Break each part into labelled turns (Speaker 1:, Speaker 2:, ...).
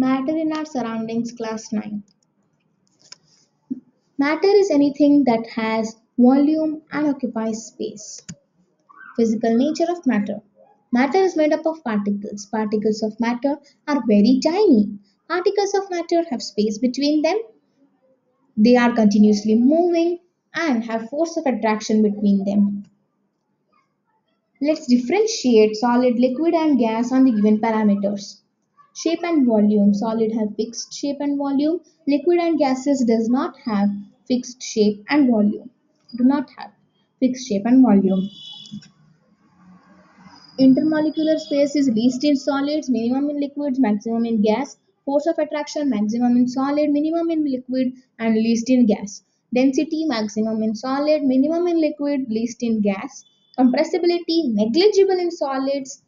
Speaker 1: Matter in our surroundings, class 9. Matter is anything that has volume and occupies space. Physical nature of matter. Matter is made up of particles. Particles of matter are very tiny. Particles of matter have space between them. They are continuously moving and have force of attraction between them. Let's differentiate solid, liquid and gas on the given parameters. Shape and volume. Solid have fixed shape and volume. Liquid and gases does not have fixed shape and volume. Do not have fixed shape and volume. Intermolecular space is least in solids, minimum in liquids, maximum in gas. Force of attraction maximum in solid, minimum in liquid and least in gas. Density maximum in solid, minimum in liquid, least in gas. Compressibility negligible in solids.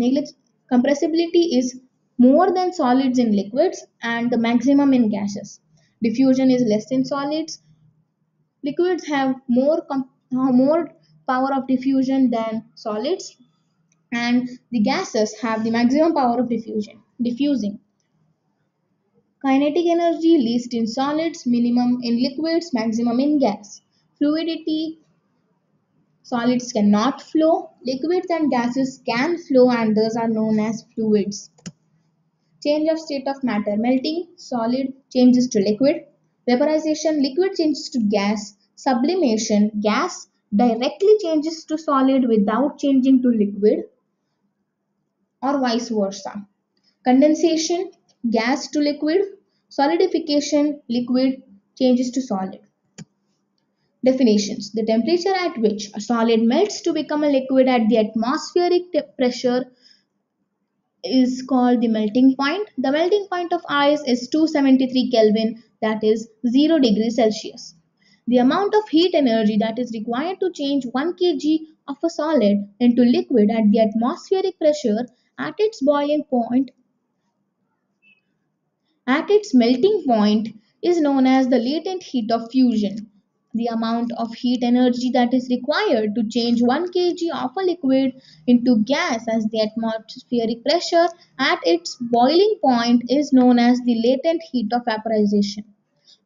Speaker 1: Neglig compressibility is more than solids in liquids and the maximum in gases. Diffusion is less in solids. Liquids have more, uh, more power of diffusion than solids and the gases have the maximum power of diffusion. Diffusing. Kinetic energy least in solids, minimum in liquids, maximum in gas. Fluidity solids cannot flow, liquids and gases can flow and those are known as fluids. Change of state of matter. Melting, solid changes to liquid. Vaporization, liquid changes to gas. Sublimation, gas directly changes to solid without changing to liquid or vice versa. Condensation, gas to liquid. Solidification, liquid changes to solid. Definitions. The temperature at which a solid melts to become a liquid at the atmospheric pressure is called the melting point. The melting point of ice is 273 Kelvin that is 0 degrees Celsius. The amount of heat energy that is required to change 1 kg of a solid into liquid at the atmospheric pressure at its boiling point at its melting point is known as the latent heat of fusion the amount of heat energy that is required to change 1 kg of a liquid into gas as the atmospheric pressure at its boiling point is known as the latent heat of vaporization.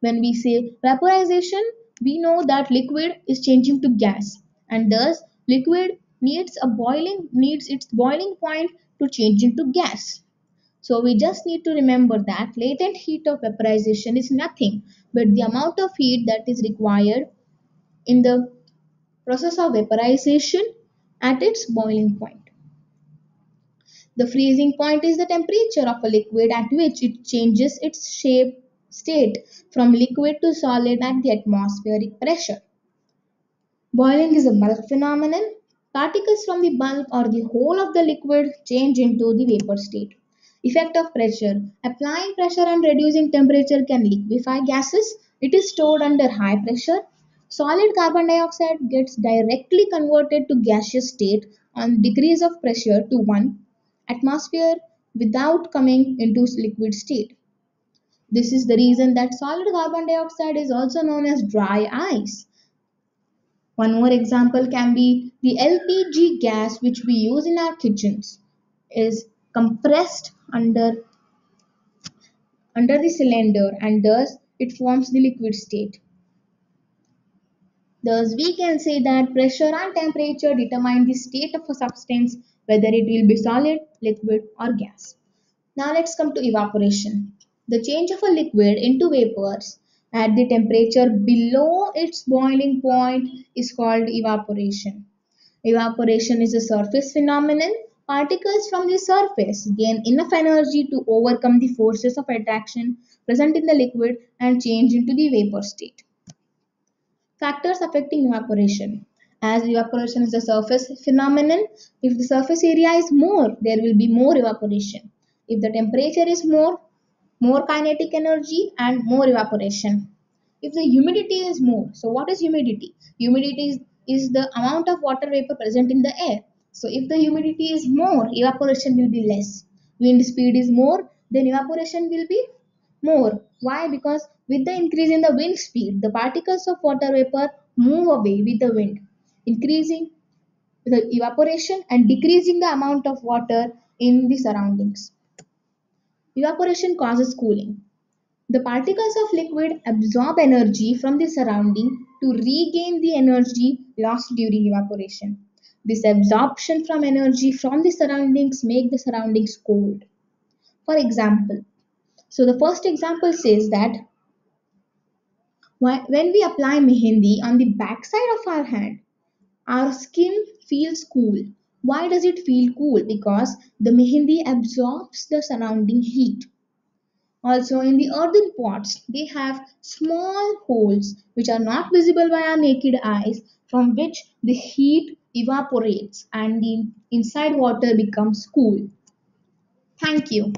Speaker 1: When we say vaporization, we know that liquid is changing to gas and thus liquid needs a boiling needs its boiling point to change into gas. So we just need to remember that latent heat of vaporization is nothing but the amount of heat that is required in the process of vaporization at its boiling point. The freezing point is the temperature of a liquid at which it changes its shape state from liquid to solid at the atmospheric pressure. Boiling is a bulk phenomenon. Particles from the bulk or the whole of the liquid change into the vapor state. Effect of pressure. Applying pressure and reducing temperature can liquefy gases. It is stored under high pressure. Solid carbon dioxide gets directly converted to gaseous state on decrease of pressure to 1 atmosphere without coming into liquid state. This is the reason that solid carbon dioxide is also known as dry ice. One more example can be the LPG gas which we use in our kitchens is compressed under under the cylinder and thus it forms the liquid state. Thus we can say that pressure and temperature determine the state of a substance whether it will be solid, liquid or gas. Now let's come to evaporation. The change of a liquid into vapors at the temperature below its boiling point is called evaporation. Evaporation is a surface phenomenon Particles from the surface gain enough energy to overcome the forces of attraction present in the liquid and change into the vapor state. Factors affecting evaporation. As evaporation is a surface phenomenon, if the surface area is more, there will be more evaporation. If the temperature is more, more kinetic energy and more evaporation. If the humidity is more, so what is humidity? Humidity is, is the amount of water vapor present in the air. So if the humidity is more, evaporation will be less. Wind speed is more, then evaporation will be more. Why? Because with the increase in the wind speed, the particles of water vapor move away with the wind, increasing the evaporation and decreasing the amount of water in the surroundings. Evaporation causes cooling. The particles of liquid absorb energy from the surrounding to regain the energy lost during evaporation. This absorption from energy from the surroundings make the surroundings cold. For example, so the first example says that when we apply mehendi on the backside of our hand, our skin feels cool. Why does it feel cool? Because the mehendi absorbs the surrounding heat. Also, in the earthen pots, they have small holes which are not visible by our naked eyes, from which the heat evaporates and the inside water becomes cool. Thank you.